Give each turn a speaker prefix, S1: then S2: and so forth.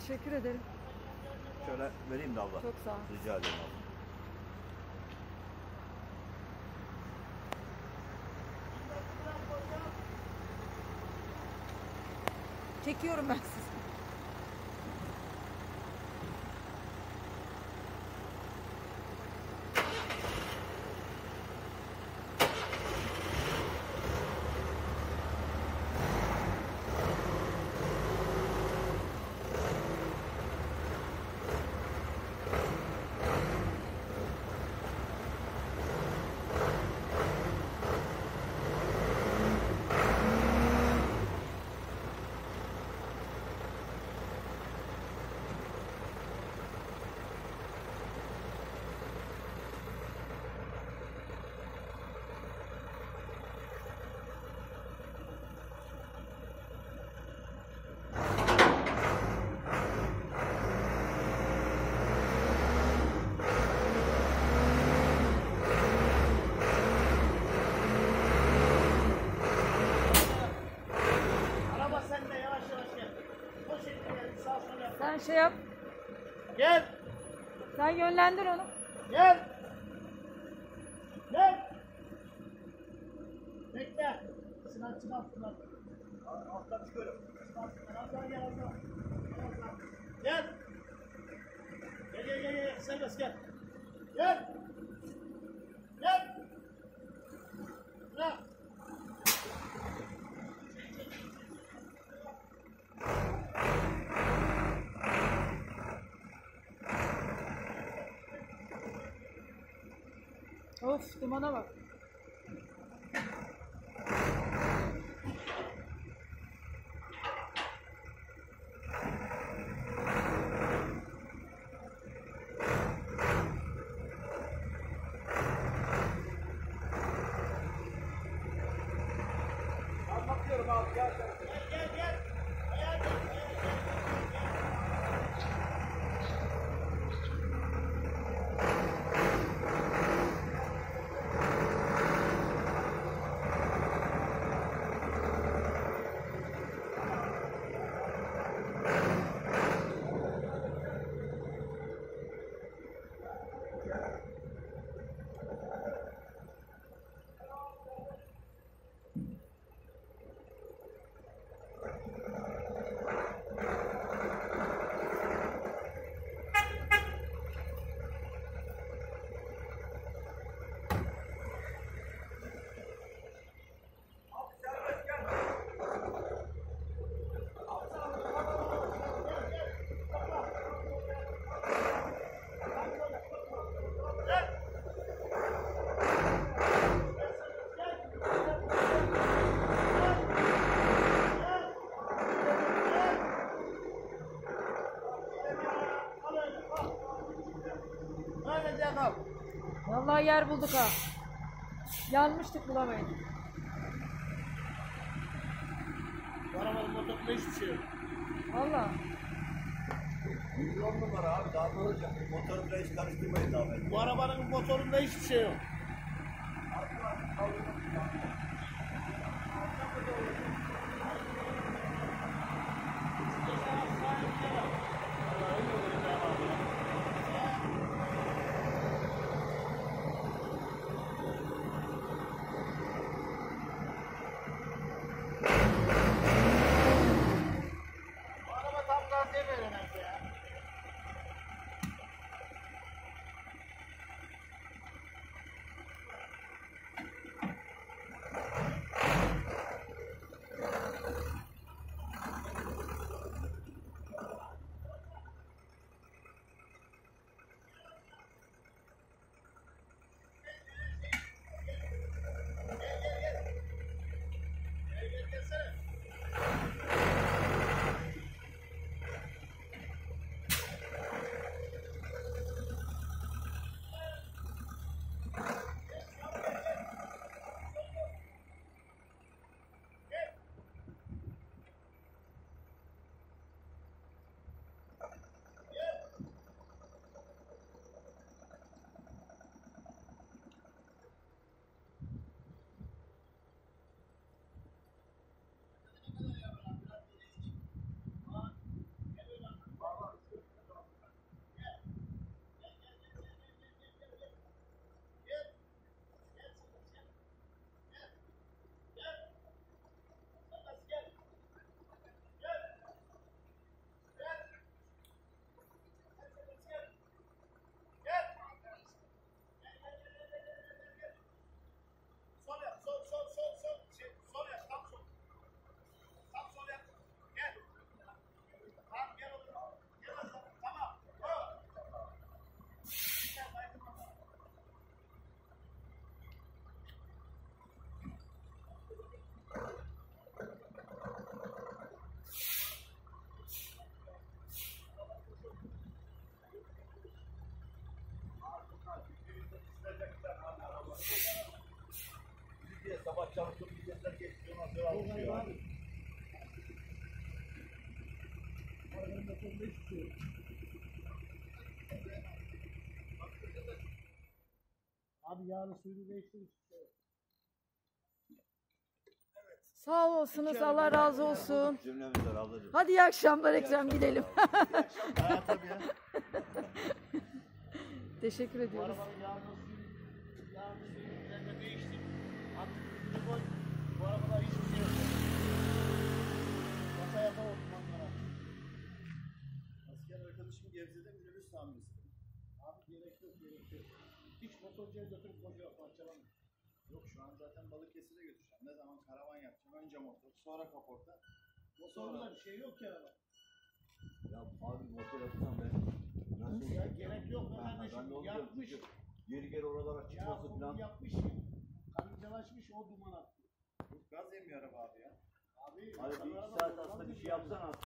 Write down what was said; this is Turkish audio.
S1: Teşekkür ederim.
S2: Şöyle vereyim de abla.
S1: Çok sağ ol.
S2: Rica ederim abla.
S1: Çekiyorum ben sizi. Sen şey yap.
S3: Gel.
S1: Sen yönlendir onu.
S3: Gel. Gel. Bekle. Sinan çıkar Sinan. Alttan çıkıyorum. Sinan Sinan daha gel daha. Gel. Gel gel gel gel. Serbest gel. Gel. Gel. Bırak.
S1: Of,
S3: immer noch was. Kal.
S1: Vallahi yer bulduk ha. Yanmıştık bulamayın.
S3: Bu arabanın motorunda hiçbir şey yok.
S1: Valla.
S2: On numara abi daha ne olacak? Motoru bile hiç karıştırmayın daha ben.
S3: Bu arabanın motorunda hiçbir şey yok.
S2: Çalıştığım milletler geçti. Ondan sonra alışıyor abi.
S3: Arabanın motorunda hiçbir şey yok. Abi yarın suyunu değiştir hiçbir yok.
S1: Sağ olasınız. Allah razı olsun.
S2: Cümlemizler ablacığım.
S1: Hadi iyi akşamlar Ekrem gidelim.
S2: Hayat tabii ya.
S1: Teşekkür
S3: Bu
S1: ediyoruz.
S3: arabanın yağını suyunu, yağını suyunu üzerine. Artık ürünü koy. Bu arabada hiçbir şey yok. Kasa yapamam onlara.
S4: Asker arkadaşım Gebze'de minibüs tamircisi.
S3: Abi gerek yok gerek yok. Hiç motorcuya götürüp koşuyor parçalamıyor.
S4: Yok şu an zaten Balıkesir'e götüreceğim. Ne zaman karavan yapacağım. Önce motor, sonra kaporta.
S3: Motorda bir şey yok ya.
S2: Ya abi motor yapsam ben. Nasıl
S3: Ya gerek yok be
S2: ben de
S3: kardeşim.
S2: onu
S3: Yapmış.
S2: Geri geri oralara
S3: Ya
S2: çıkması
S3: bunu
S2: falan.
S3: yapmış ya. Karıncalaşmış o duman attı.
S4: Gaz yemiyor araba abi ya.
S3: Abi,
S2: Hadi bir iki saat aslında bir şey
S3: yani.
S2: yapsana.